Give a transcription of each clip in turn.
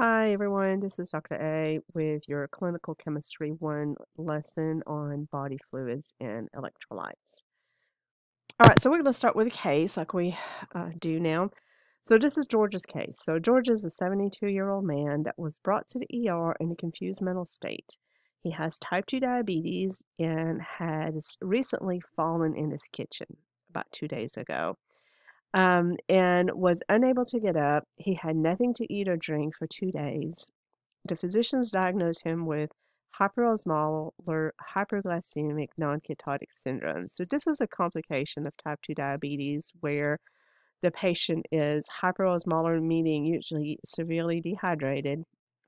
Hi everyone, this is Dr. A with your Clinical Chemistry 1 lesson on body fluids and electrolytes. All right, so we're going to start with a case like we uh, do now. So this is George's case. So George is a 72-year-old man that was brought to the ER in a confused mental state. He has type 2 diabetes and has recently fallen in his kitchen about two days ago um, and was unable to get up. He had nothing to eat or drink for two days. The physicians diagnosed him with hyperosmolar hyperglycemic non-ketotic syndrome. So this is a complication of type 2 diabetes where the patient is hyperosmolar, meaning usually severely dehydrated,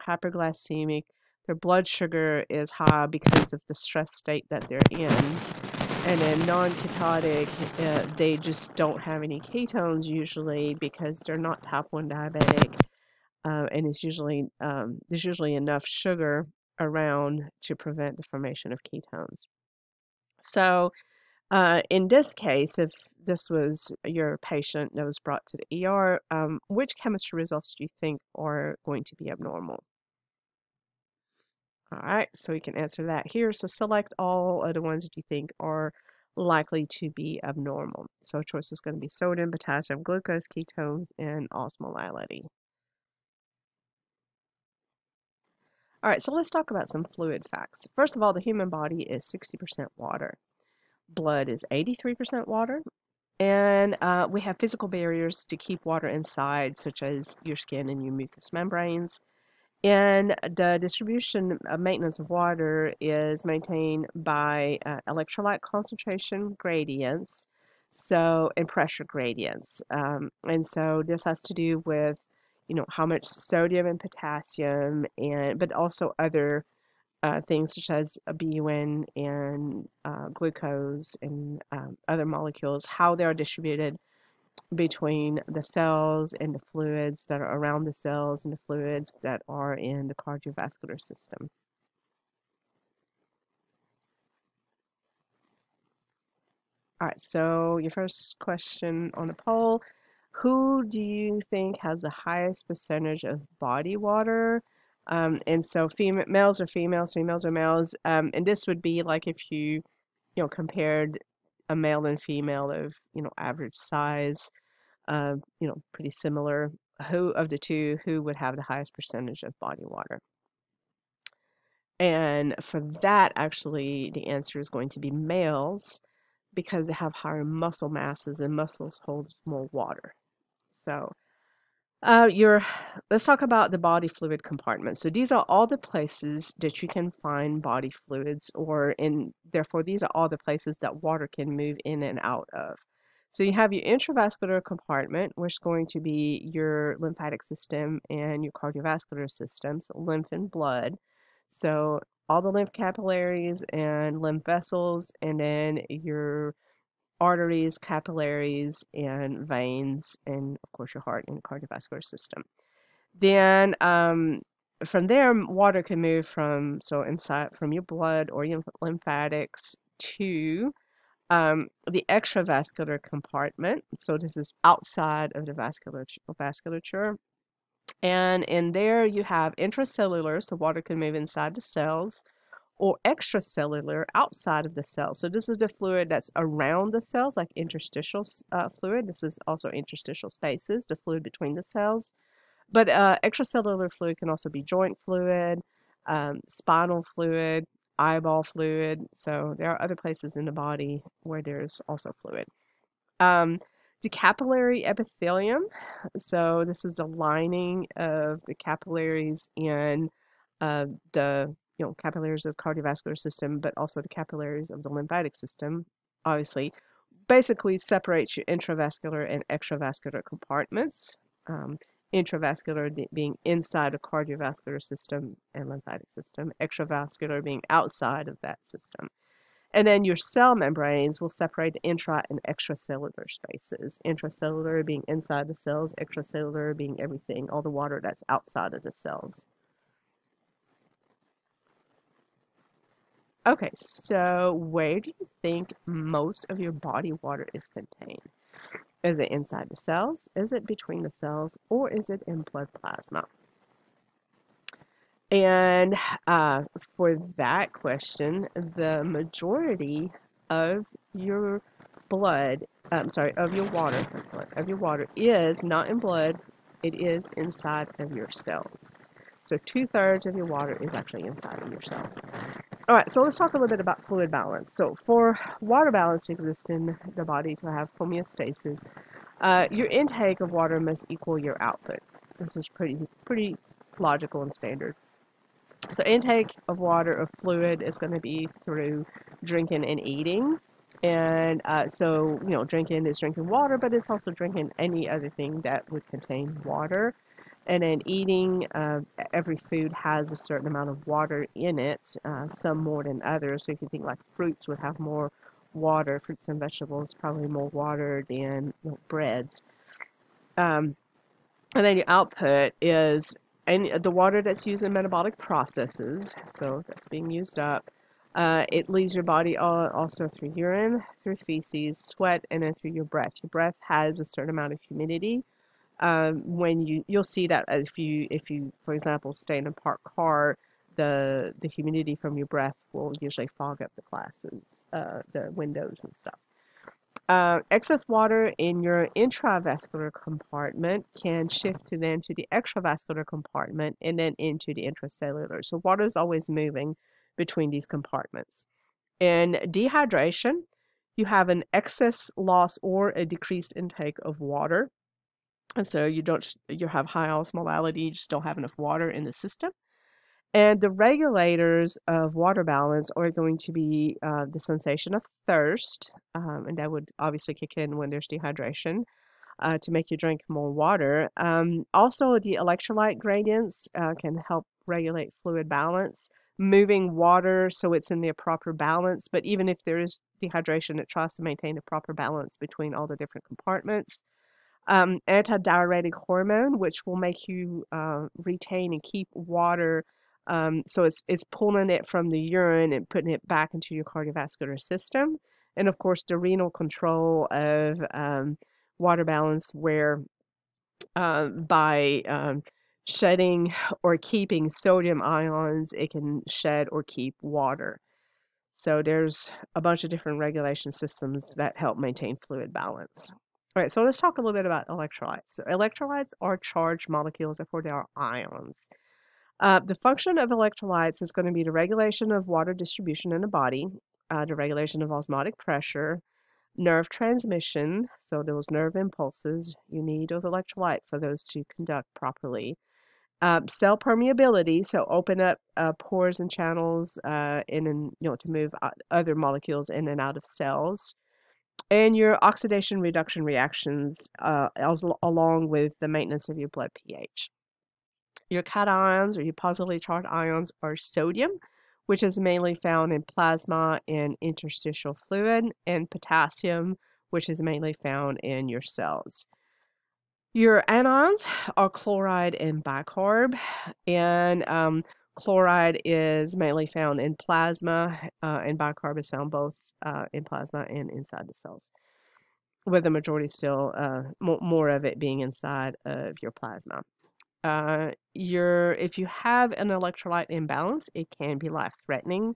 hyperglycemic, their blood sugar is high because of the stress state that they're in and then non-ketotic, uh, they just don't have any ketones usually because they're not type 1 diabetic. Uh, and it's usually um, there's usually enough sugar around to prevent the formation of ketones. So uh, in this case, if this was your patient that was brought to the ER, um, which chemistry results do you think are going to be abnormal? All right, so we can answer that here. So select all of the ones that you think are likely to be abnormal. So choice is going to be sodium, potassium, glucose, ketones, and osmolality. All right, so let's talk about some fluid facts. First of all, the human body is 60% water. Blood is 83% water. And uh, we have physical barriers to keep water inside, such as your skin and your mucous membranes. And the distribution of maintenance of water is maintained by uh, electrolyte concentration gradients, so and pressure gradients. Um, and so this has to do with, you know, how much sodium and potassium, and but also other uh, things such as a BUN and uh, glucose and um, other molecules, how they are distributed between the cells and the fluids that are around the cells and the fluids that are in the cardiovascular system. All right, so your first question on the poll, who do you think has the highest percentage of body water? Um, and so female, males are females, females are males. Um, and this would be like if you, you know, compared a male and female of, you know, average size uh, you know, pretty similar. Who of the two, who would have the highest percentage of body water? And for that, actually, the answer is going to be males because they have higher muscle masses and muscles hold more water. So, uh, your, let's talk about the body fluid compartment. So these are all the places that you can find body fluids, or in therefore these are all the places that water can move in and out of. So you have your intravascular compartment, which is going to be your lymphatic system and your cardiovascular system, so lymph and blood. So all the lymph capillaries and lymph vessels, and then your arteries, capillaries, and veins, and of course your heart and cardiovascular system. Then um, from there, water can move from so inside from your blood or your lymphatics to um, the extravascular compartment. So this is outside of the vasculature. vasculature. And in there you have intracellular, so water can move inside the cells, or extracellular outside of the cells. So this is the fluid that's around the cells, like interstitial uh, fluid. This is also interstitial spaces, the fluid between the cells. But uh, extracellular fluid can also be joint fluid, um, spinal fluid, eyeball fluid. So there are other places in the body where there's also fluid. Um, the capillary epithelium. So this is the lining of the capillaries and uh, the you know capillaries of cardiovascular system, but also the capillaries of the lymphatic system. Obviously, basically separates your intravascular and extravascular compartments. Um, intravascular being inside the cardiovascular system and lymphatic system, extravascular being outside of that system. And then your cell membranes will separate the intra and extracellular spaces. Intracellular being inside the cells, extracellular being everything, all the water that's outside of the cells. Okay, so where do you think most of your body water is contained? Is it inside the cells? Is it between the cells? Or is it in blood plasma? And uh, for that question, the majority of your blood, I'm sorry, of your water, of your water is not in blood, it is inside of your cells. So two thirds of your water is actually inside of your cells. All right, so let's talk a little bit about fluid balance. So for water balance to exist in the body to have homeostasis, uh, your intake of water must equal your output. This is pretty pretty logical and standard. So intake of water of fluid is going to be through drinking and eating. And uh, so, you know, drinking is drinking water, but it's also drinking any other thing that would contain water. And then eating, uh, every food has a certain amount of water in it, uh, some more than others. So if you think like fruits would have more water, fruits and vegetables probably more water than you know, breads. Um, and then your output is and the water that's used in metabolic processes, so that's being used up, uh, it leaves your body also through urine, through feces, sweat, and then through your breath. Your breath has a certain amount of humidity. Um, when you you'll see that if you if you for example stay in a parked car, the the humidity from your breath will usually fog up the glasses, uh, the windows and stuff. Uh, excess water in your intravascular compartment can shift to then to the extravascular compartment and then into the intracellular. So water is always moving between these compartments. In dehydration, you have an excess loss or a decreased intake of water. And so you don't you have high osmolality, you just don't have enough water in the system. And the regulators of water balance are going to be uh, the sensation of thirst, um, and that would obviously kick in when there's dehydration uh, to make you drink more water. Um, also, the electrolyte gradients uh, can help regulate fluid balance, moving water so it's in the proper balance. But even if there is dehydration, it tries to maintain the proper balance between all the different compartments um, antidiuretic hormone, which will make you uh, retain and keep water um, so it's, it's pulling it from the urine and putting it back into your cardiovascular system. And of course, the renal control of um, water balance, where uh, by um, shedding or keeping sodium ions, it can shed or keep water. So there's a bunch of different regulation systems that help maintain fluid balance. All right, so let's talk a little bit about electrolytes. So electrolytes are charged molecules, therefore they are ions. Uh, the function of electrolytes is going to be the regulation of water distribution in the body, uh, the regulation of osmotic pressure, nerve transmission, so those nerve impulses, you need those electrolytes for those to conduct properly. Uh, cell permeability, so open up uh, pores and channels uh, in and you know to move other molecules in and out of cells, and your oxidation reduction reactions uh, along with the maintenance of your blood pH. Your cations or your positively charged ions are sodium, which is mainly found in plasma and interstitial fluid, and potassium, which is mainly found in your cells. Your anions are chloride and bicarb, and um, chloride is mainly found in plasma, uh, and bicarb is found both uh, in plasma and inside the cells, with the majority still, uh, more of it being inside of your plasma. Uh, your if you have an electrolyte imbalance, it can be life threatening.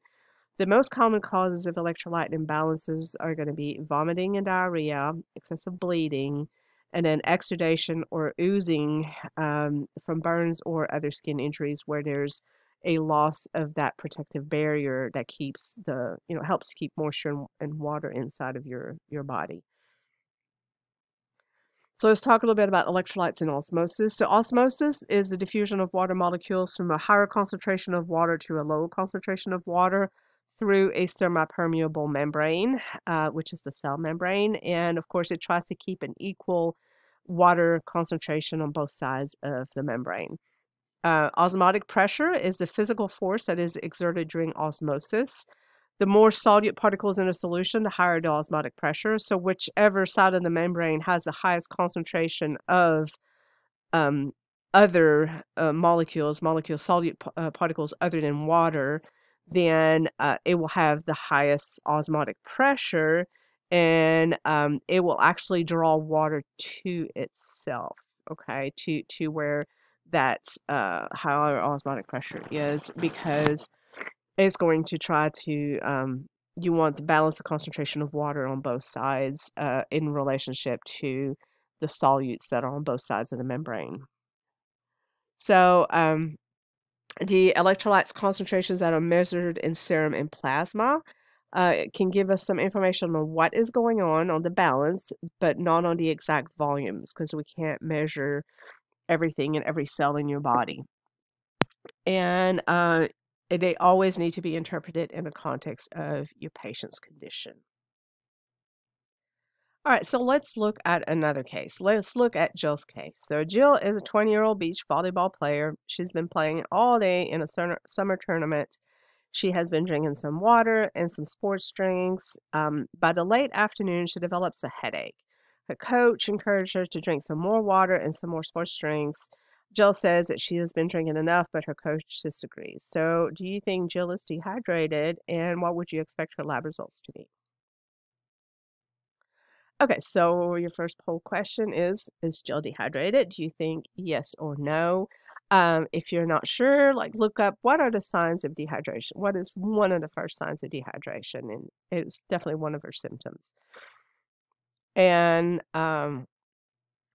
The most common causes of electrolyte imbalances are going to be vomiting and diarrhea, excessive bleeding, and then exudation or oozing um, from burns or other skin injuries where there's a loss of that protective barrier that keeps the you know helps keep moisture and water inside of your your body. So let's talk a little bit about electrolytes and osmosis. So osmosis is the diffusion of water molecules from a higher concentration of water to a lower concentration of water through a semipermeable membrane, uh, which is the cell membrane. And of course, it tries to keep an equal water concentration on both sides of the membrane. Uh, osmotic pressure is the physical force that is exerted during osmosis the more solute particles in a solution, the higher the osmotic pressure. So whichever side of the membrane has the highest concentration of um, other uh, molecules, molecule solute uh, particles other than water, then uh, it will have the highest osmotic pressure and um, it will actually draw water to itself, okay, to, to where that uh, osmotic pressure is because it's going to try to um, you want to balance the concentration of water on both sides uh, in relationship to the solutes that are on both sides of the membrane. So um, the electrolytes concentrations that are measured in serum and plasma uh, can give us some information on what is going on on the balance, but not on the exact volumes because we can't measure everything in every cell in your body. And uh, they always need to be interpreted in the context of your patient's condition. All right, so let's look at another case. Let's look at Jill's case. So Jill is a 20-year-old beach volleyball player. She's been playing all day in a summer tournament. She has been drinking some water and some sports drinks. Um, by the late afternoon, she develops a headache. Her coach encouraged her to drink some more water and some more sports drinks. Jill says that she has been drinking enough, but her coach disagrees. So, do you think Jill is dehydrated, and what would you expect her lab results to be? Okay, so your first poll question is Is Jill dehydrated? Do you think yes or no? Um, if you're not sure, like look up what are the signs of dehydration? What is one of the first signs of dehydration? And it's definitely one of her symptoms. And um,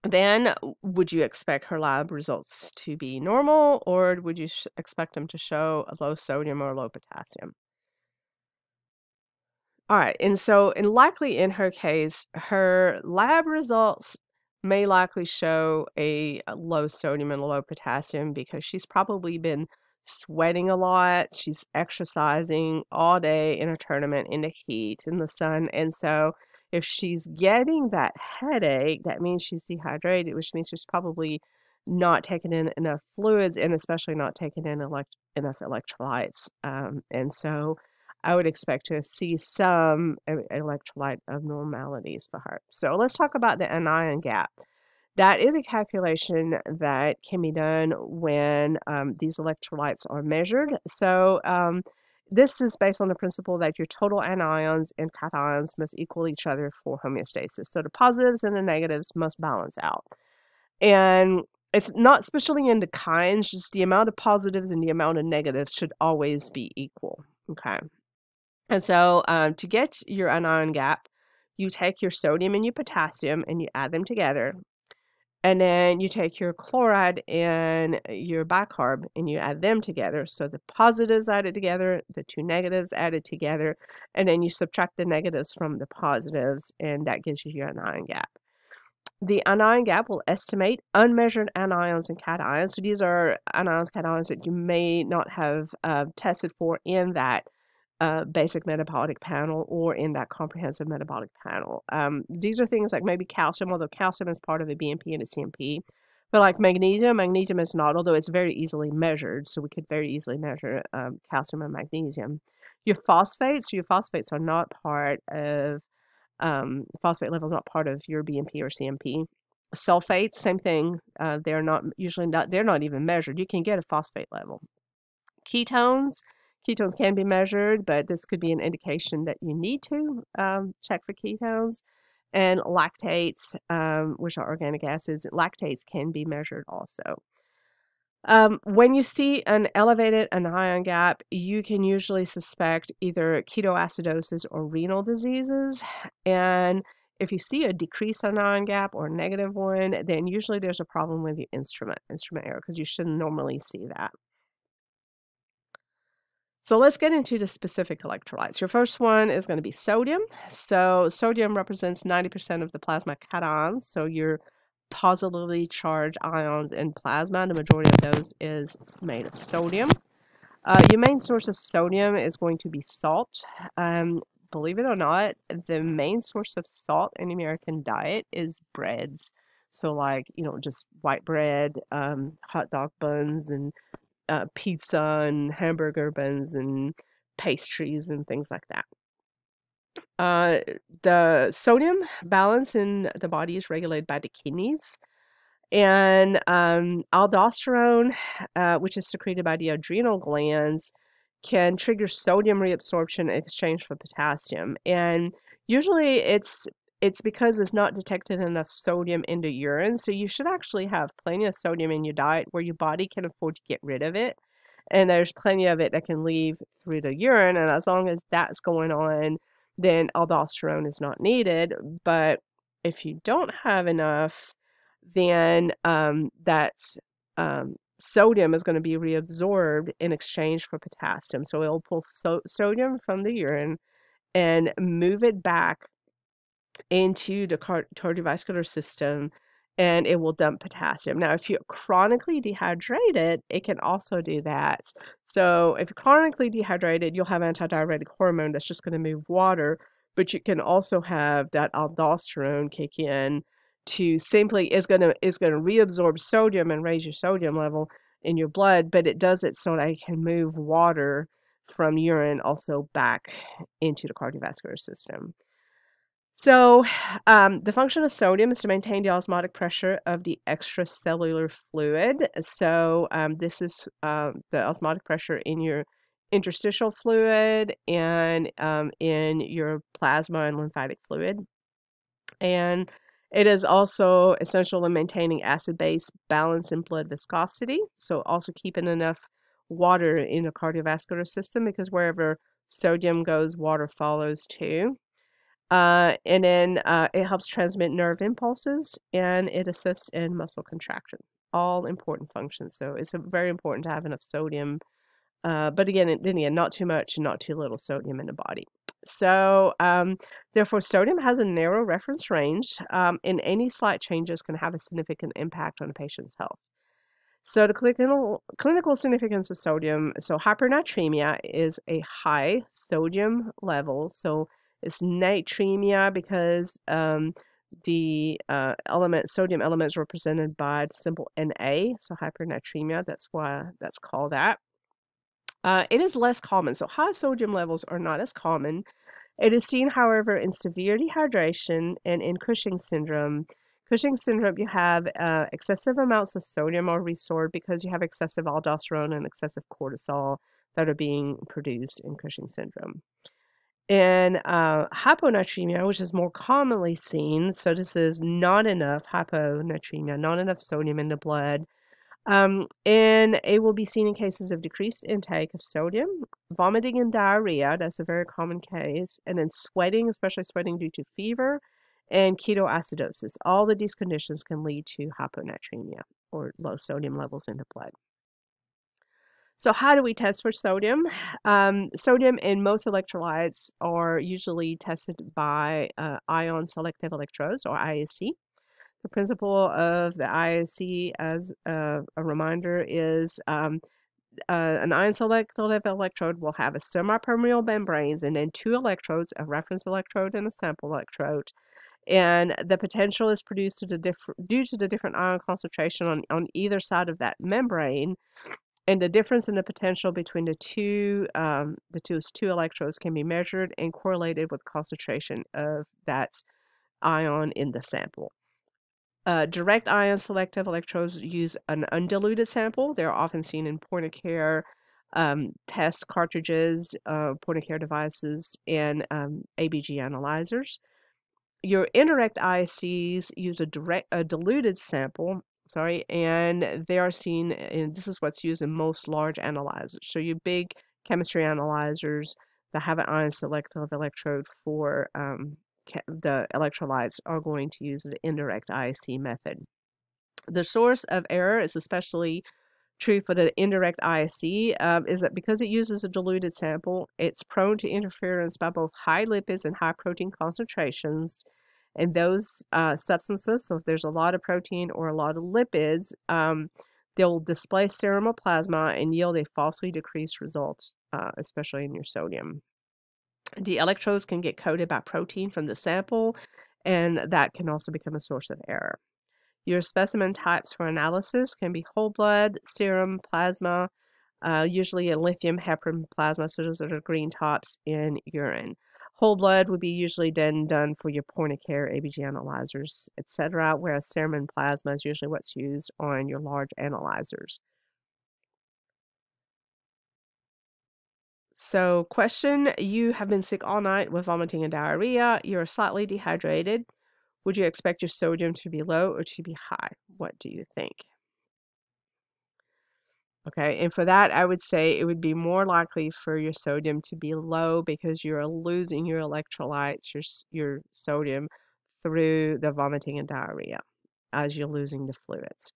then would you expect her lab results to be normal or would you expect them to show a low sodium or low potassium? All right, and so, and likely in her case, her lab results may likely show a, a low sodium and a low potassium because she's probably been sweating a lot. She's exercising all day in a tournament in the heat, in the sun. And so, if she's getting that headache, that means she's dehydrated, which means she's probably not taking in enough fluids and especially not taking in elect- enough electrolytes. Um, and so, I would expect to see some electrolyte abnormalities for her. So let's talk about the anion gap. That is a calculation that can be done when um, these electrolytes are measured. So um, this is based on the principle that your total anions and cations must equal each other for homeostasis. So the positives and the negatives must balance out. And it's not especially into kinds, just the amount of positives and the amount of negatives should always be equal. Okay. And so um, to get your anion gap, you take your sodium and your potassium and you add them together. And then you take your chloride and your bicarb and you add them together. So the positives added together, the two negatives added together, and then you subtract the negatives from the positives, and that gives you your anion gap. The anion gap will estimate unmeasured anions and cations. So these are anions, cations that you may not have uh, tested for in that uh, basic metabolic panel or in that comprehensive metabolic panel. Um, these are things like maybe calcium, although calcium is part of a BMP and a CMP. But like magnesium, magnesium is not, although it's very easily measured, so we could very easily measure um, calcium and magnesium. Your phosphates, your phosphates are not part of, um, phosphate level is not part of your BMP or CMP. Sulfates, same thing. Uh, they're not usually not, they're not even measured. You can get a phosphate level. Ketones, Ketones can be measured, but this could be an indication that you need to um, check for ketones. And lactates, um, which are organic acids, lactates can be measured also. Um, when you see an elevated anion gap, you can usually suspect either ketoacidosis or renal diseases. And if you see a decreased anion gap or negative one, then usually there's a problem with your instrument, instrument error, because you shouldn't normally see that. So let's get into the specific electrolytes. Your first one is going to be sodium. So sodium represents 90% of the plasma cations. So your positively charged ions in plasma, the majority of those is made of sodium. Uh, your main source of sodium is going to be salt. Um, believe it or not, the main source of salt in American diet is breads. So like, you know, just white bread, um, hot dog buns, and uh, pizza and hamburger buns and pastries and things like that. Uh, the sodium balance in the body is regulated by the kidneys. And um, aldosterone, uh, which is secreted by the adrenal glands, can trigger sodium reabsorption in exchange for potassium. And usually it's it's because it's not detected enough sodium in the urine. So you should actually have plenty of sodium in your diet where your body can afford to get rid of it. And there's plenty of it that can leave through the urine. And as long as that's going on, then aldosterone is not needed. But if you don't have enough, then um, that um, sodium is going to be reabsorbed in exchange for potassium. So it'll pull so- sodium from the urine and move it back into the cardiovascular system and it will dump potassium. Now, if you're chronically dehydrated, it can also do that. So, if you're chronically dehydrated, you'll have antidiuretic hormone that's just going to move water, but you can also have that aldosterone kick in to simply is going to is going to reabsorb sodium and raise your sodium level in your blood, but it does it so that it can move water from urine also back into the cardiovascular system. So, um, the function of sodium is to maintain the osmotic pressure of the extracellular fluid. So, um, this is uh, the osmotic pressure in your interstitial fluid and um, in your plasma and lymphatic fluid. And it is also essential in maintaining acid base balance in blood viscosity. So, also keeping enough water in the cardiovascular system because wherever sodium goes, water follows too. Uh, and then uh, it helps transmit nerve impulses and it assists in muscle contraction. All important functions. So it's very important to have enough sodium. Uh, but again, it then again, not too much and not too little sodium in the body. So, um, therefore, sodium has a narrow reference range, um, and any slight changes can have a significant impact on a patient's health. So, the clinical, clinical significance of sodium so, hypernatremia is a high sodium level. So, it's natremia because um, the uh, element sodium element is represented by the symbol Na, so hypernatremia. That's why that's called that. Uh, it is less common, so high sodium levels are not as common. It is seen, however, in severe dehydration and in Cushing syndrome. Cushing syndrome, you have uh, excessive amounts of sodium are restored because you have excessive aldosterone and excessive cortisol that are being produced in Cushing syndrome. In uh, hyponatremia, which is more commonly seen, so this is not enough hyponatremia, not enough sodium in the blood. Um, and it will be seen in cases of decreased intake of sodium, vomiting and diarrhea, that's a very common case, and then sweating, especially sweating due to fever, and ketoacidosis. All of these conditions can lead to hyponatremia or low sodium levels in the blood. So, how do we test for sodium? Um, sodium in most electrolytes are usually tested by uh, ion selective electrodes or ISE. The principle of the ISE, as a, a reminder, is um, uh, an ion selective electrode will have a semi-permeable membranes and then two electrodes, a reference electrode and a sample electrode. And the potential is produced to due to the different ion concentration on, on either side of that membrane and the difference in the potential between the two um, the two, two electrodes can be measured and correlated with concentration of that ion in the sample. Uh, direct ion selective electrodes use an undiluted sample. They're often seen in point of care um, test cartridges, uh, point of care devices, and um, ABG analyzers. Your indirect ISEs use a direct a diluted sample sorry, and they are seen, and this is what's used in most large analyzers. So your big chemistry analyzers that have an ion selective electrode for um, the electrolytes are going to use the indirect ISE method. The source of error is especially true for the indirect ISE um, is that because it uses a diluted sample, it's prone to interference by both high lipids and high protein concentrations and those uh, substances, so if there's a lot of protein or a lot of lipids, um, they'll displace serum or plasma and yield a falsely decreased result, uh, especially in your sodium. The electrodes can get coated by protein from the sample, and that can also become a source of error. Your specimen types for analysis can be whole blood, serum, plasma, uh, usually a lithium heparin plasma, so those are green tops in urine. Whole blood would be usually then done for your point of care ABG analyzers, etc., whereas serum and plasma is usually what's used on your large analyzers. So, question You have been sick all night with vomiting and diarrhea. You're slightly dehydrated. Would you expect your sodium to be low or to be high? What do you think? Okay, and for that, I would say it would be more likely for your sodium to be low because you're losing your electrolytes, your, your sodium, through the vomiting and diarrhea as you're losing the fluids.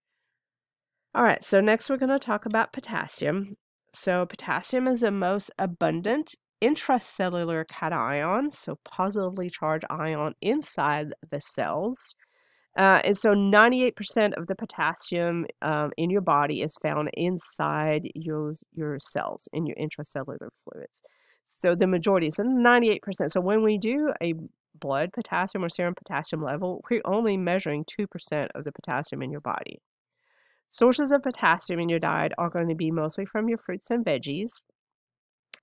All right, so next we're going to talk about potassium. So, potassium is the most abundant intracellular cation, so positively charged ion inside the cells. Uh, and so 98% of the potassium um, in your body is found inside your, your cells, in your intracellular fluids. So the majority, so 98%. So when we do a blood potassium or serum potassium level, we're only measuring 2% of the potassium in your body. Sources of potassium in your diet are going to be mostly from your fruits and veggies.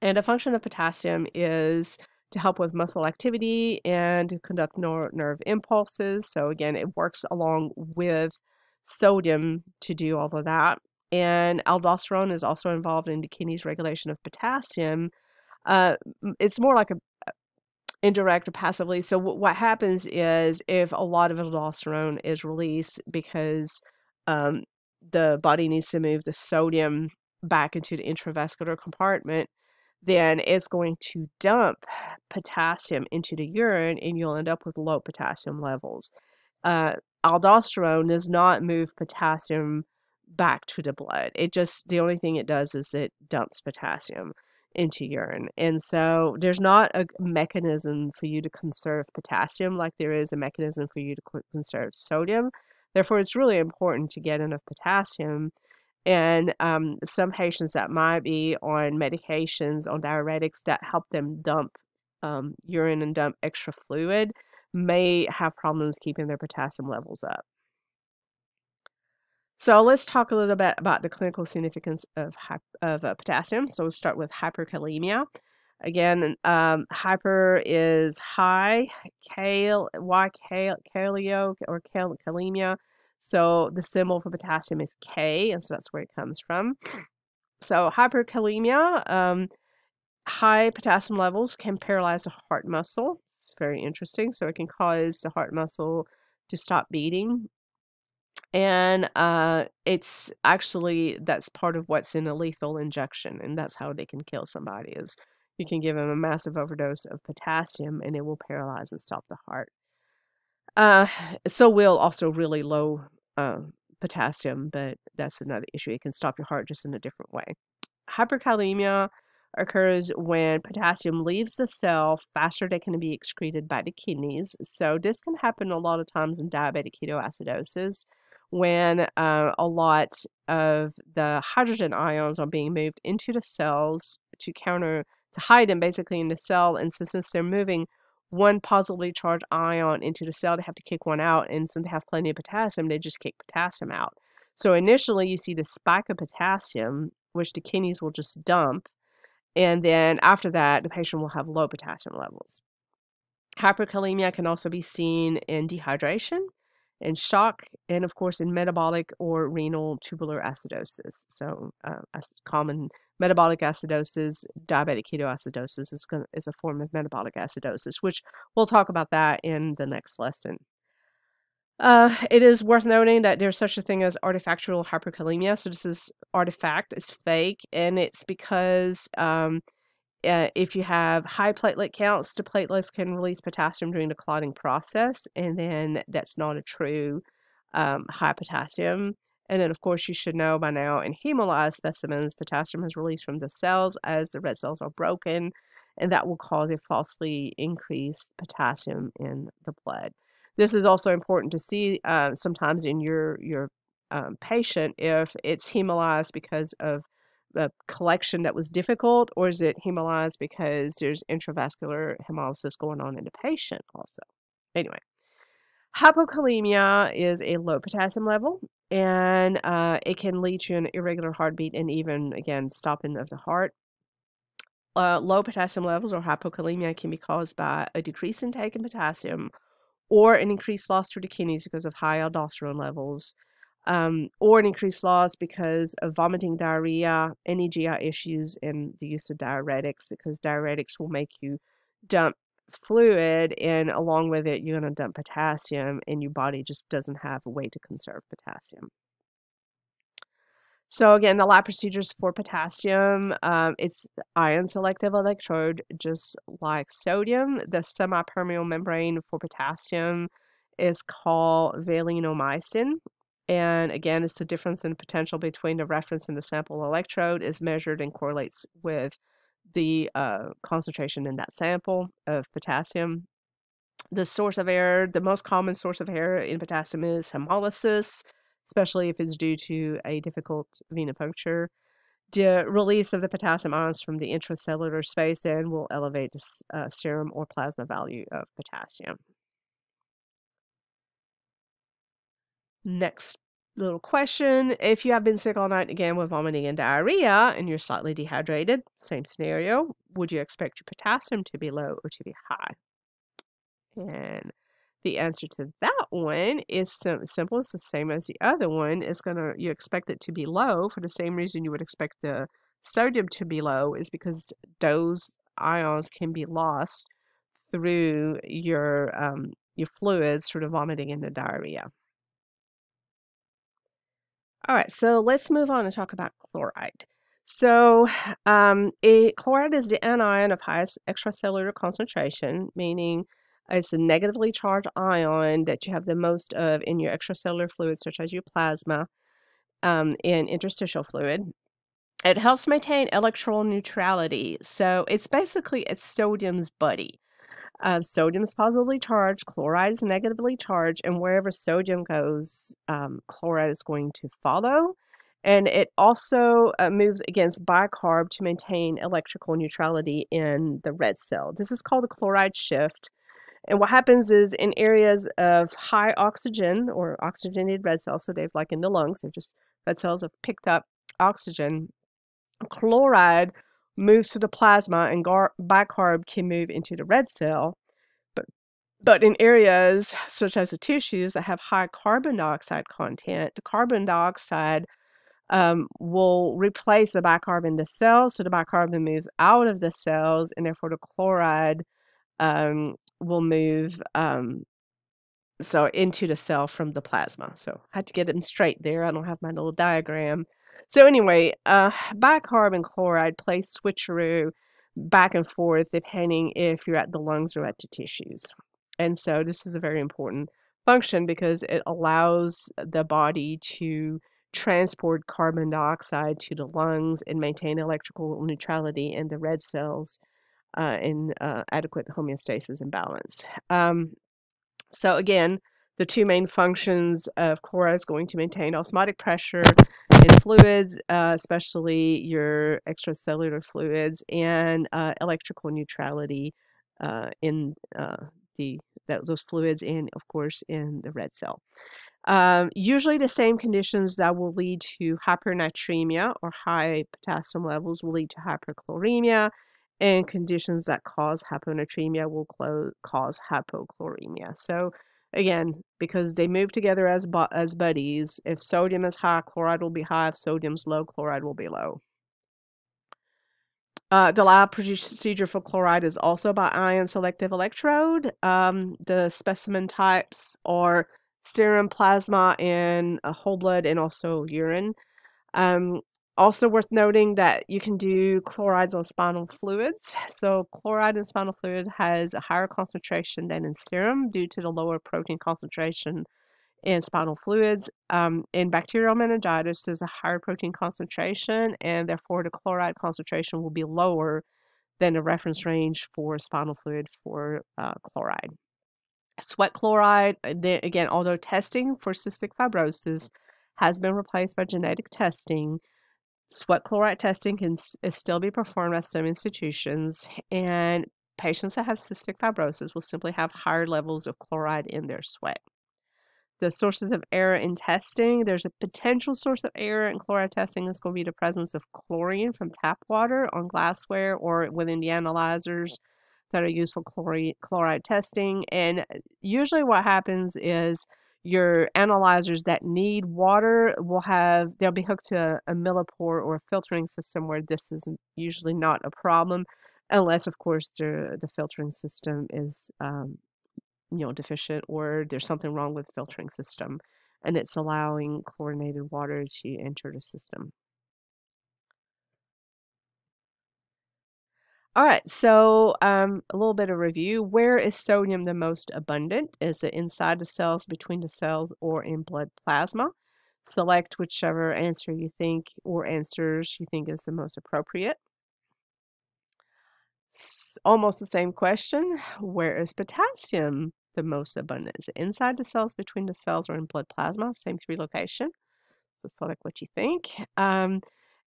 And a function of potassium is to help with muscle activity and to conduct nerve impulses. So, again, it works along with sodium to do all of that. And aldosterone is also involved in the kidney's regulation of potassium. Uh, it's more like a indirect or passively. So, w- what happens is if a lot of aldosterone is released because um, the body needs to move the sodium back into the intravascular compartment, then it's going to dump potassium into the urine and you'll end up with low potassium levels. Uh, aldosterone does not move potassium back to the blood. It just, the only thing it does is it dumps potassium into urine. And so there's not a mechanism for you to conserve potassium like there is a mechanism for you to conserve sodium. Therefore, it's really important to get enough potassium and um, some patients that might be on medications, on diuretics that help them dump um, urine and dump extra fluid may have problems keeping their potassium levels up. So let's talk a little bit about the clinical significance of, of uh, potassium. So we'll start with hyperkalemia. Again, um, hyper is high, kale, y kaleo or kalemia so the symbol for potassium is K, and so that's where it comes from. So hyperkalemia, um, high potassium levels can paralyze the heart muscle. It's very interesting. So it can cause the heart muscle to stop beating. And uh, it's actually that's part of what's in a lethal injection, and that's how they can kill somebody. Is you can give them a massive overdose of potassium, and it will paralyze and stop the heart. Uh, so will also really low uh, potassium, but that's another issue. It can stop your heart just in a different way. Hyperkalemia occurs when potassium leaves the cell faster than it can be excreted by the kidneys. So this can happen a lot of times in diabetic ketoacidosis when uh, a lot of the hydrogen ions are being moved into the cells to counter to hide them basically in the cell and so since they're moving one positively charged ion into the cell, they have to kick one out. And since they have plenty of potassium, they just kick potassium out. So initially, you see the spike of potassium, which the kidneys will just dump. And then after that, the patient will have low potassium levels. Hyperkalemia can also be seen in dehydration, in shock, and of course in metabolic or renal tubular acidosis. So, uh, common metabolic acidosis, diabetic ketoacidosis is, is a form of metabolic acidosis, which we'll talk about that in the next lesson. Uh, it is worth noting that there's such a thing as artifactual hyperkalemia. So this is artifact, it's fake, and it's because um, uh, if you have high platelet counts, the platelets can release potassium during the clotting process, and then that's not a true um, high potassium. And then, of course, you should know by now in hemolyzed specimens, potassium is released from the cells as the red cells are broken, and that will cause a falsely increased potassium in the blood. This is also important to see uh, sometimes in your your um, patient if it's hemolyzed because of a collection that was difficult, or is it hemolyzed because there's intravascular hemolysis going on in the patient also. Anyway, hypokalemia is a low potassium level and uh, it can lead to an irregular heartbeat and even again stopping of the heart. Uh, low potassium levels or hypokalemia can be caused by a decrease in intake in potassium or an increased loss through the kidneys because of high aldosterone levels. Um, or an increased loss because of vomiting, diarrhea, any GI issues, and the use of diuretics because diuretics will make you dump fluid, and along with it, you're going to dump potassium, and your body just doesn't have a way to conserve potassium. So again, the lab procedures for potassium, um, it's ion selective electrode, just like sodium. The semi-permeable membrane for potassium is called valinomycin. And again, it's the difference in potential between the reference and the sample electrode is measured and correlates with the uh, concentration in that sample of potassium. The source of error, the most common source of error in potassium is hemolysis, especially if it's due to a difficult venipuncture. The release of the potassium ions from the intracellular space then will elevate the uh, serum or plasma value of potassium. Next little question. If you have been sick all night again with vomiting and diarrhea and you're slightly dehydrated, same scenario, would you expect your potassium to be low or to be high? And the answer to that one is sim simple. It's the same as the other one. It's gonna you expect it to be low for the same reason you would expect the sodium to be low is because those ions can be lost through your um, your fluids through the vomiting and the diarrhea. All right, so let's move on and talk about chloride. So, um, a, chloride is the anion of highest extracellular concentration, meaning it's a negatively charged ion that you have the most of in your extracellular fluid, such as your plasma um, and interstitial fluid. It helps maintain electrical neutrality. So it's basically it's sodium's buddy. Uh, sodium is positively charged, chloride is negatively charged, and wherever sodium goes, um, chloride is going to follow. And it also uh, moves against bicarb to maintain electrical neutrality in the red cell. This is called a chloride shift. And what happens is in areas of high oxygen or oxygenated red cells, so they've like in the lungs, they're just red cells have picked up oxygen. Chloride moves to the plasma and bicarb can move into the red cell. But, but in areas such as the tissues that have high carbon dioxide content, the carbon dioxide um, will replace the bicarb in the cells, so the bicarb moves out of the cells, and therefore the chloride um, will move um, so into the cell from the plasma. So I had to get them straight there. I don't have my little diagram. So anyway, uh, bicarb and chloride plays switcheroo back and forth depending if you're at the lungs or at the tissues. And so this is a very important function because it allows the body to transport carbon dioxide to the lungs and maintain electrical neutrality in the red cells uh, in uh, adequate homeostasis and balance. Um, so again, the two main functions of chloride is going to maintain osmotic pressure in fluids, uh, especially your extracellular fluids, and uh, electrical neutrality uh, in uh, the that, those fluids, and of course in the red cell. Um, usually the same conditions that will lead to hypernatremia or high potassium levels will lead to hyperchloremia and conditions that cause hyponatremia will cause hypochloremia. So again, because they move together as as buddies, if sodium is high, chloride will be high. If sodium's low, chloride will be low. Uh, the lab procedure for chloride is also by ion selective electrode. Um, the specimen types are serum, plasma, and whole blood, and also urine. Um, also worth noting that you can do chlorides on spinal fluids. So chloride in spinal fluid has a higher concentration than in serum due to the lower protein concentration in spinal fluids. Um, in bacterial meningitis, there's a higher protein concentration, and therefore the chloride concentration will be lower than the reference range for spinal fluid for uh, chloride. Sweat chloride, uh, again, although testing for cystic fibrosis has been replaced by genetic testing, Sweat chloride testing can still be performed at some institutions, and patients that have cystic fibrosis will simply have higher levels of chloride in their sweat. The sources of error in testing, there's a potential source of error in chloride testing is going to be the presence of chlorine from tap water on glassware or within the analyzers that are used for chloride, chloride testing. And uh, usually what happens is Your analyzers that need water will have, they'll be hooked to a, a millipore or a filtering system where this is usually not a problem, unless, of course, the, the filtering system is, um, you know, deficient or there's something wrong with the filtering system and it's allowing chlorinated water to enter the system. All right, so um, a little bit of review. Where is sodium the most abundant? Is it inside the cells, between the cells, or in blood plasma? Select whichever answer you think or answers you think is the most appropriate. Almost the same question. Where is potassium the most abundant? Is it inside the cells, between the cells, or in blood plasma? Same three location. So select what you think. Um,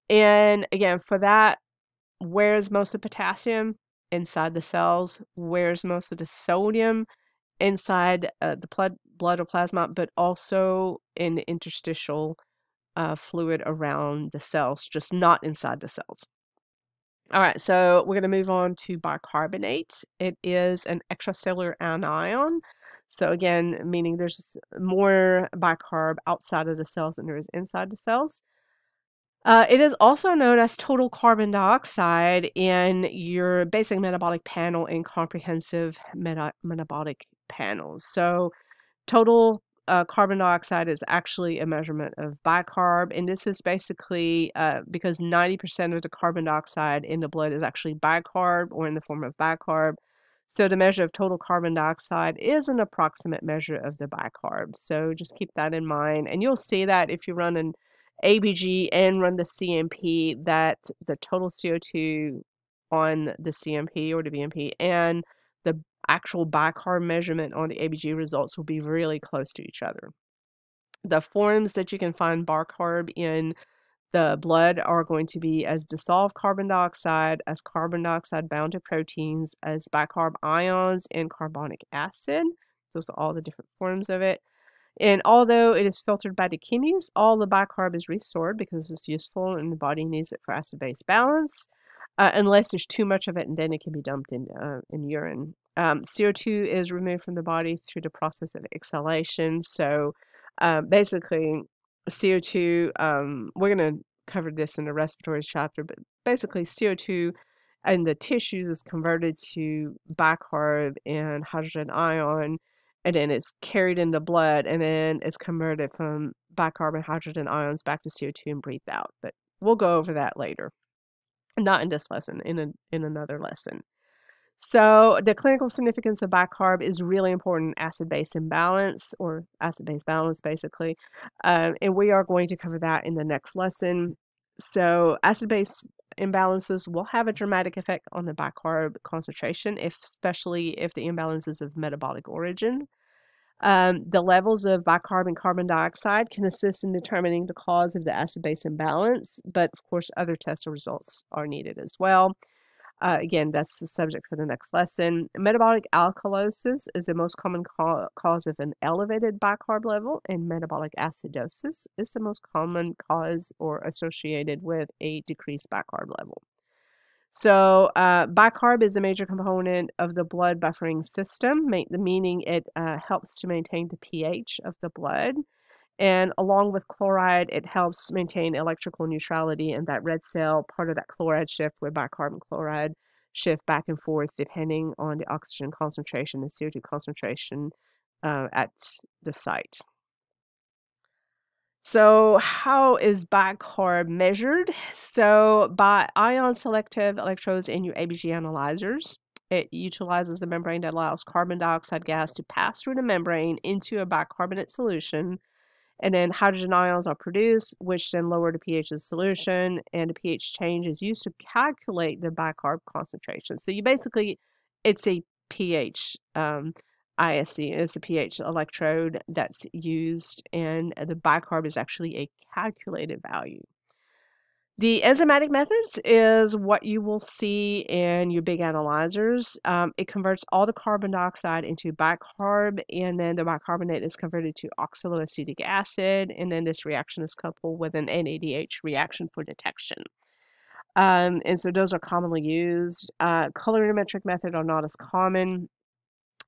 and again, for that, where's most of the potassium inside the cells where's most of the sodium inside uh, the blood, blood or plasma but also in the interstitial uh, fluid around the cells just not inside the cells. All right so we're going to move on to bicarbonate. It is an extracellular anion. So again meaning there's more bicarb outside of the cells than there is inside the cells uh, it is also known as total carbon dioxide in your basic metabolic panel and comprehensive meta- metabolic panels. So, total uh, carbon dioxide is actually a measurement of bicarb, and this is basically uh, because 90% of the carbon dioxide in the blood is actually bicarb or in the form of bicarb. So, the measure of total carbon dioxide is an approximate measure of the bicarb. So, just keep that in mind, and you'll see that if you run an ABG and run the CMP that the total CO2 on the CMP or the BMP and the actual bicarb measurement on the ABG results will be really close to each other. The forms that you can find bicarb in the blood are going to be as dissolved carbon dioxide, as carbon dioxide bound to proteins, as bicarb ions, and carbonic acid. Those are all the different forms of it. And although it is filtered by the kidneys, all the bicarb is restored because it's useful and the body needs it for acid-base balance. Uh, unless there's too much of it, and then it can be dumped in uh, in urine. Um, CO2 is removed from the body through the process of exhalation. So uh, basically, CO2. Um, we're going to cover this in the respiratory chapter, but basically, CO2 in the tissues is converted to bicarb and hydrogen ion and then it's carried in the blood and then it's converted from bicarbon hydrogen ions back to CO2 and breathed out. But we'll go over that later. Not in this lesson, in a, in another lesson. So the clinical significance of bicarb is really important acid-base imbalance or acid-base balance basically. Um, and we are going to cover that in the next lesson. So acid-base imbalances will have a dramatic effect on the bicarb concentration, if, especially if the imbalance is of metabolic origin. Um, the levels of bicarb and carbon dioxide can assist in determining the cause of the acid-base imbalance, but of course other test results are needed as well. Uh, again, that's the subject for the next lesson. Metabolic alkalosis is the most common ca cause of an elevated bicarb level, and metabolic acidosis is the most common cause or associated with a decreased bicarb level. So, uh, bicarb is a major component of the blood buffering system, meaning it uh, helps to maintain the pH of the blood. And along with chloride, it helps maintain electrical neutrality in that red cell, part of that chloride shift where bicarbon chloride shift back and forth depending on the oxygen concentration and CO2 concentration uh, at the site. So, how is bicarb measured? So, by ion selective electrodes in your ABG analyzers. It utilizes the membrane that allows carbon dioxide gas to pass through the membrane into a bicarbonate solution and then hydrogen ions are produced, which then lower the pH of the solution, and the pH change is used to calculate the bicarb concentration. So you basically, it's a pH um, ISE, it's a pH electrode that's used, and the bicarb is actually a calculated value. The enzymatic methods is what you will see in your big analyzers. Um, it converts all the carbon dioxide into bicarb, and then the bicarbonate is converted to oxaloacetic acid, and then this reaction is coupled with an NADH reaction for detection. Um, and so those are commonly used. Uh, colorimetric method are not as common.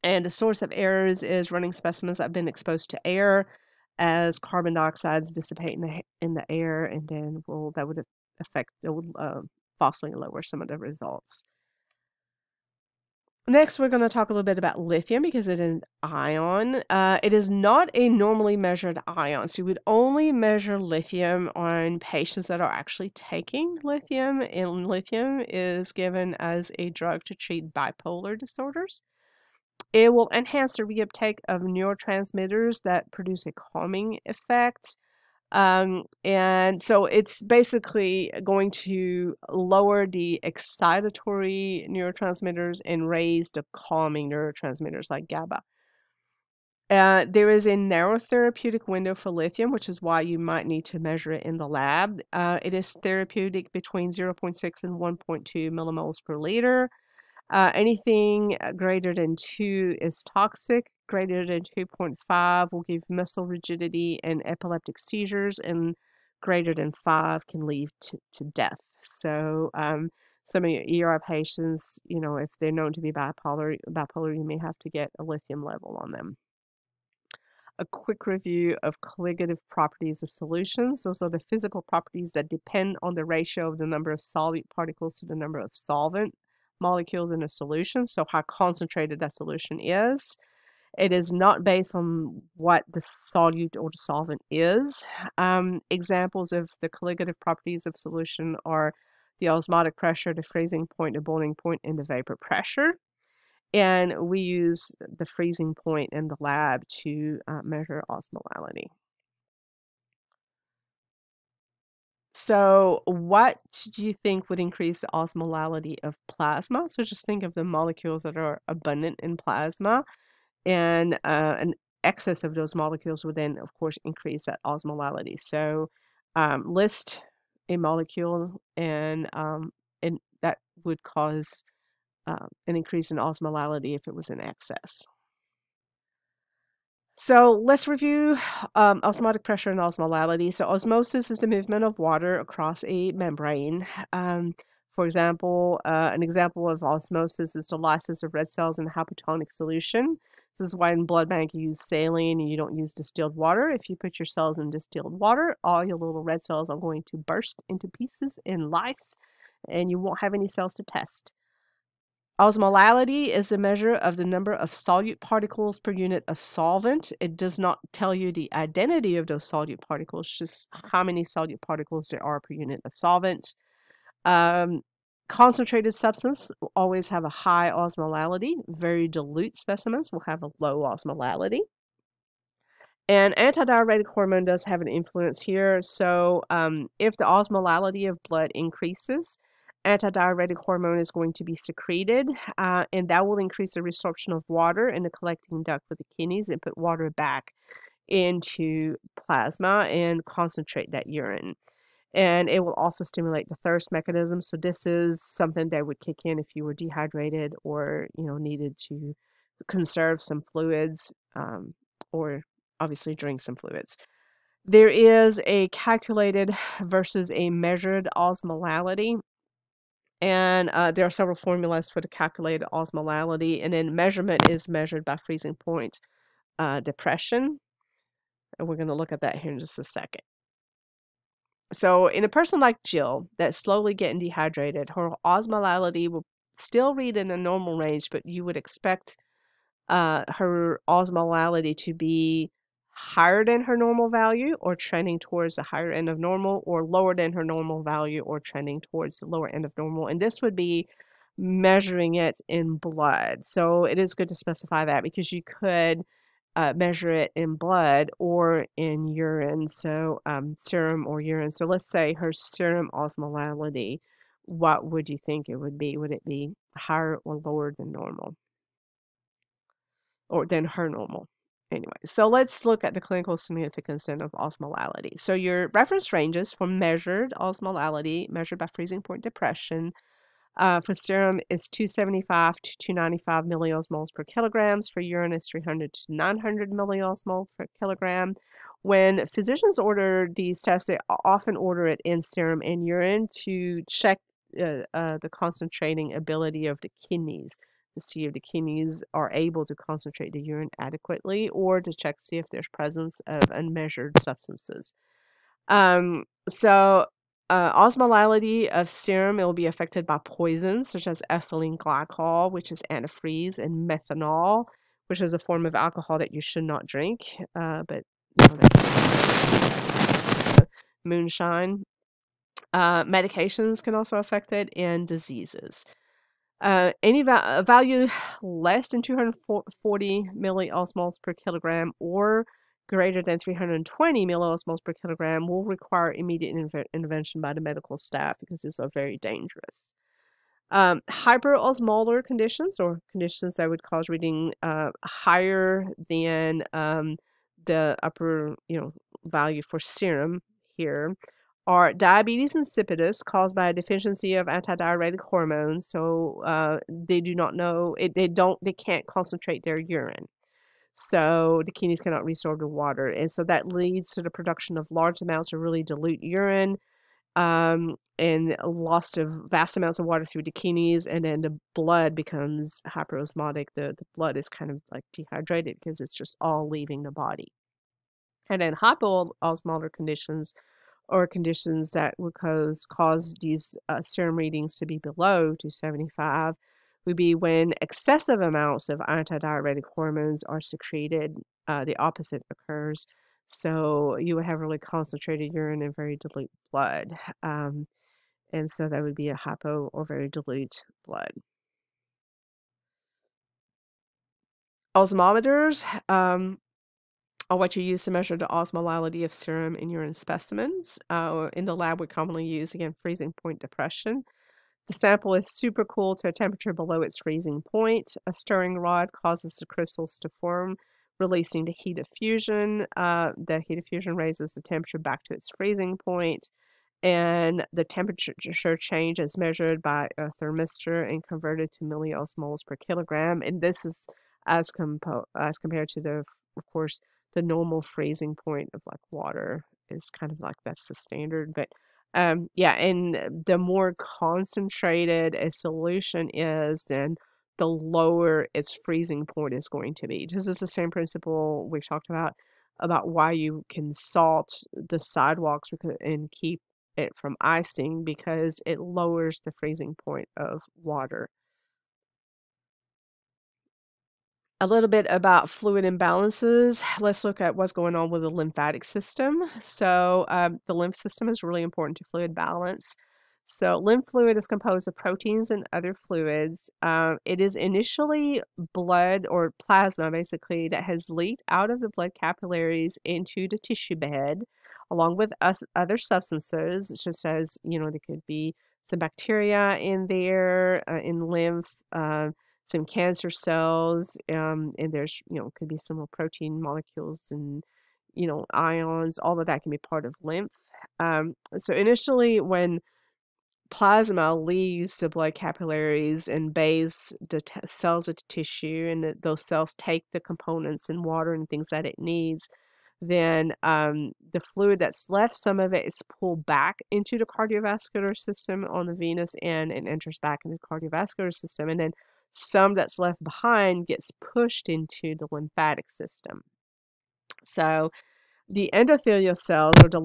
And the source of errors is running specimens that have been exposed to air as carbon dioxides dissipate in the in the air, and then will that would affect uh, vastly lower some of the results. Next, we're going to talk a little bit about lithium because it is an ion. Uh, it is not a normally measured ion. So you would only measure lithium on patients that are actually taking lithium, and lithium is given as a drug to treat bipolar disorders. It will enhance the reuptake of neurotransmitters that produce a calming effect. Um, and so it's basically going to lower the excitatory neurotransmitters and raise the calming neurotransmitters like GABA. Uh, there is a narrow therapeutic window for lithium, which is why you might need to measure it in the lab. Uh, it is therapeutic between 0.6 and 1.2 millimoles per liter. Uh, anything uh, greater than 2 is toxic. Greater than 2.5 will give muscle rigidity and epileptic seizures, and greater than 5 can lead to, to death. So, um, some of your ER patients, you know, if they're known to be bipolar, bipolar, you may have to get a lithium level on them. A quick review of colligative properties of solutions. Those are the physical properties that depend on the ratio of the number of solute particles to the number of solvent molecules in a solution, so how concentrated that solution is. It is not based on what the solute or the solvent is. Um, examples of the colligative properties of solution are the osmotic pressure, the freezing point, the boiling point, and the vapor pressure. And we use the freezing point in the lab to uh, measure osmolality. So, what do you think would increase the osmolality of plasma? So, just think of the molecules that are abundant in plasma, and uh, an excess of those molecules would then, of course, increase that osmolality. So, um, list a molecule, and um, and that would cause uh, an increase in osmolality if it was in excess. So let's review um, osmotic pressure and osmolality. So osmosis is the movement of water across a membrane. Um, for example, uh, an example of osmosis is the lysis of red cells in a hypotonic solution. This is why in blood bank you use saline and you don't use distilled water. If you put your cells in distilled water, all your little red cells are going to burst into pieces in lyse and you won't have any cells to test. Osmolality is a measure of the number of solute particles per unit of solvent. It does not tell you the identity of those solute particles, just how many solute particles there are per unit of solvent. Um, concentrated substance will always have a high osmolality. Very dilute specimens will have a low osmolality. And antidiuretic hormone does have an influence here. So um, if the osmolality of blood increases, antidiuretic hormone is going to be secreted, uh, and that will increase the resorption of water in the collecting duct for the kidneys and put water back into plasma and concentrate that urine. And it will also stimulate the thirst mechanism. So this is something that would kick in if you were dehydrated or you know needed to conserve some fluids um, or obviously drink some fluids. There is a calculated versus a measured osmolality and uh, there are several formulas for the calculated osmolality, and then measurement is measured by freezing point uh, depression. And we're going to look at that here in just a second. So, in a person like Jill that's slowly getting dehydrated, her osmolality will still read in a normal range, but you would expect uh, her osmolality to be higher than her normal value or trending towards the higher end of normal or lower than her normal value or trending towards the lower end of normal. And this would be measuring it in blood. So it is good to specify that because you could uh, measure it in blood or in urine, so um, serum or urine. So let's say her serum osmolality, what would you think it would be? Would it be higher or lower than normal? Or than her normal? Anyway, so let's look at the clinical significance then of osmolality. So your reference ranges for measured osmolality, measured by freezing point depression, uh, for serum is 275 to 295 milliosmoles per kilograms. For urine is 300 to 900 milliosmoles per kilogram. When physicians order these tests, they often order it in serum and urine to check uh, uh, the concentrating ability of the kidneys. To see if the kidneys are able to concentrate the urine adequately or to check to see if there's presence of unmeasured substances. Um, so uh, osmolality of serum it will be affected by poisons such as ethylene glycol, which is antifreeze, and methanol, which is a form of alcohol that you should not drink. Uh, but you know, moonshine. Uh, medications can also affect it, and diseases. Uh, any va- value less than 240 milliosmoles per kilogram or greater than 320 milliosmoles per kilogram will require immediate inter- intervention by the medical staff because these are very dangerous. Um, hyperosmolar conditions or conditions that would cause reading uh, higher than um, the upper you know value for serum here are diabetes insipidus caused by a deficiency of antidiuretic hormones so uh, they do not know it, they don't they can't concentrate their urine so the kidneys cannot resorb the water. And so that leads to the production of large amounts of really dilute urine um, and loss of vast amounts of water through the kidneys. And then the blood becomes hyperosmotic. The, the blood is kind of like dehydrated because it's just all leaving the body. And then hypoosmolar conditions or conditions that would cause, cause these uh, serum readings to be below 275 would be when excessive amounts of antidiuretic hormones are secreted, uh, the opposite occurs. So you would have really concentrated urine and very dilute blood. Um, and so that would be a hypo or very dilute blood. Osmometers um, are what you use to measure the osmolality of serum in urine specimens. Uh, in the lab, we commonly use, again, freezing point depression. The sample is super cool to a temperature below its freezing point. A stirring rod causes the crystals to form, releasing the heat of fusion. Uh, the heat of fusion raises the temperature back to its freezing point, and the temperature change is measured by a thermistor and converted to milliosmoles per kilogram. And this is as compo- as compared to the, of course, the normal freezing point of like water is kind of like that's the standard, but um, yeah, and the more concentrated a solution is, then the lower its freezing point is going to be. This is the same principle we've talked about about why you can salt the sidewalks and keep it from icing because it lowers the freezing point of water. A little bit about fluid imbalances. Let's look at what's going on with the lymphatic system. So, um, the lymph system is really important to fluid balance. So, lymph fluid is composed of proteins and other fluids. Uh, it is initially blood or plasma, basically, that has leaked out of the blood capillaries into the tissue bed, along with us, other substances, such as, you know, there could be some bacteria in there, uh, in lymph. Uh, some cancer cells, um, and there's, you know, could be some protein molecules and, you know, ions, all of that can be part of lymph. Um, so initially, when plasma leaves the blood capillaries and bathes the t- cells of the tissue, and the, those cells take the components and water and things that it needs, then um, the fluid that's left, some of it is pulled back into the cardiovascular system on the venous end and enters back into the cardiovascular system. And then some that's left behind gets pushed into the lymphatic system. So the endothelial cells or the